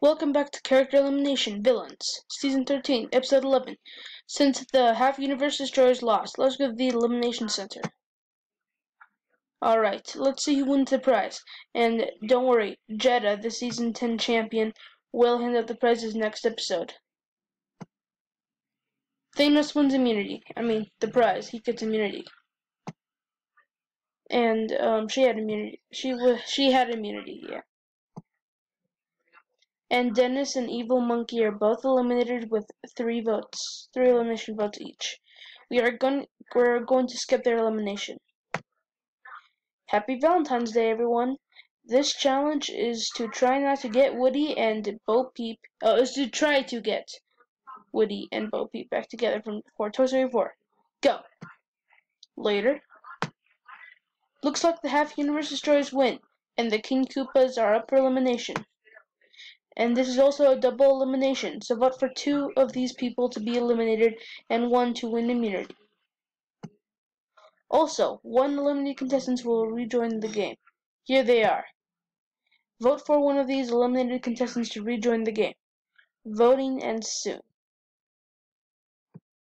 Welcome back to Character Elimination Villains, Season 13, Episode 11. Since the Half Universe Destroyers lost, let's go to the Elimination Center. Alright, let's see who wins the prize. And don't worry, Jeddah, the Season 10 champion, will hand out the prizes next episode. Thanos wins immunity. I mean, the prize. He gets immunity. And um, she had immunity. She was. She had immunity. Yeah and Dennis and Evil Monkey are both eliminated with three votes, three elimination votes each. We are going we're going to skip their elimination. Happy Valentine's Day, everyone! This challenge is to try not to get Woody and Bo Peep. Oh, is to try to get Woody and Bo Peep back together from for Toy Story 4. Go. Later. Looks like the Half Universe Destroyers win, and the King Koopas are up for elimination. And this is also a double elimination, so vote for two of these people to be eliminated and one to win immunity. Also, one eliminated contestant will rejoin the game. Here they are. Vote for one of these eliminated contestants to rejoin the game. Voting ends soon.